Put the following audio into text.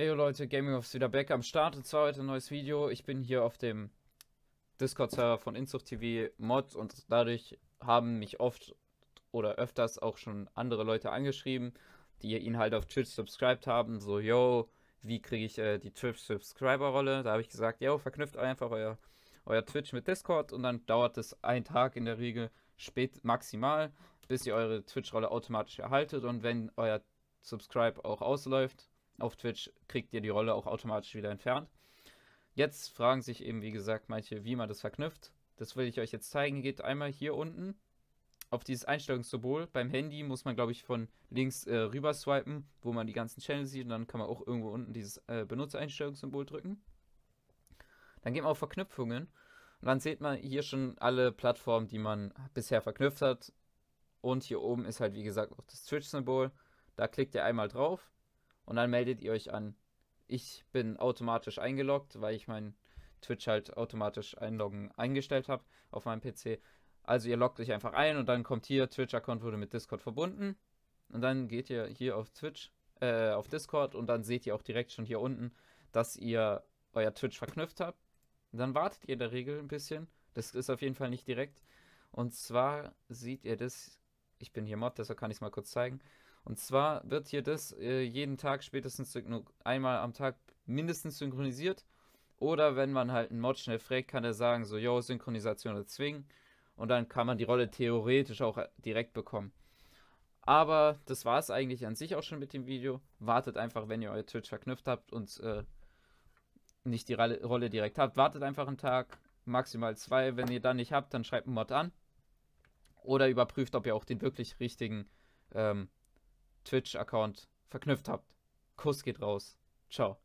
Hey Leute, Gaming of wieder back am Start und zwar heute ein neues Video. Ich bin hier auf dem Discord-Server von Inzucht TV Mod und dadurch haben mich oft oder öfters auch schon andere Leute angeschrieben, die ihn halt auf Twitch subscribed haben. So, yo, wie kriege ich äh, die Twitch-Subscriber-Rolle? Da habe ich gesagt, yo, verknüpft einfach euer, euer Twitch mit Discord und dann dauert es einen Tag in der Regel, spät maximal, bis ihr eure Twitch-Rolle automatisch erhaltet und wenn euer Subscribe auch ausläuft, auf Twitch kriegt ihr die Rolle auch automatisch wieder entfernt. Jetzt fragen sich eben, wie gesagt, manche, wie man das verknüpft. Das will ich euch jetzt zeigen. Ihr geht einmal hier unten auf dieses Einstellungssymbol. Beim Handy muss man, glaube ich, von links äh, rüber swipen, wo man die ganzen Channels sieht. Und dann kann man auch irgendwo unten dieses äh, Benutzereinstellungssymbol drücken. Dann geht man auf Verknüpfungen. Und dann sieht man hier schon alle Plattformen, die man bisher verknüpft hat. Und hier oben ist halt, wie gesagt, auch das Twitch-Symbol. Da klickt ihr einmal drauf und dann meldet ihr euch an. Ich bin automatisch eingeloggt, weil ich mein Twitch halt automatisch einloggen eingestellt habe auf meinem PC. Also ihr loggt euch einfach ein und dann kommt hier, Twitch-Account wurde mit Discord verbunden. Und dann geht ihr hier auf Twitch, äh, auf Discord und dann seht ihr auch direkt schon hier unten, dass ihr euer Twitch verknüpft habt. Und dann wartet ihr in der Regel ein bisschen. Das ist auf jeden Fall nicht direkt. Und zwar seht ihr das, ich bin hier Mod, deshalb kann ich es mal kurz zeigen. Und zwar wird hier das äh, jeden Tag spätestens einmal am Tag mindestens synchronisiert. Oder wenn man halt einen Mod schnell fragt, kann er sagen, so, yo, Synchronisation erzwingen. Und dann kann man die Rolle theoretisch auch äh, direkt bekommen. Aber das war es eigentlich an sich auch schon mit dem Video. Wartet einfach, wenn ihr euer Twitch verknüpft habt und äh, nicht die Rolle direkt habt. Wartet einfach einen Tag, maximal zwei. Wenn ihr dann nicht habt, dann schreibt einen Mod an. Oder überprüft, ob ihr auch den wirklich richtigen ähm, Twitch-Account verknüpft habt. Kuss geht raus. Ciao.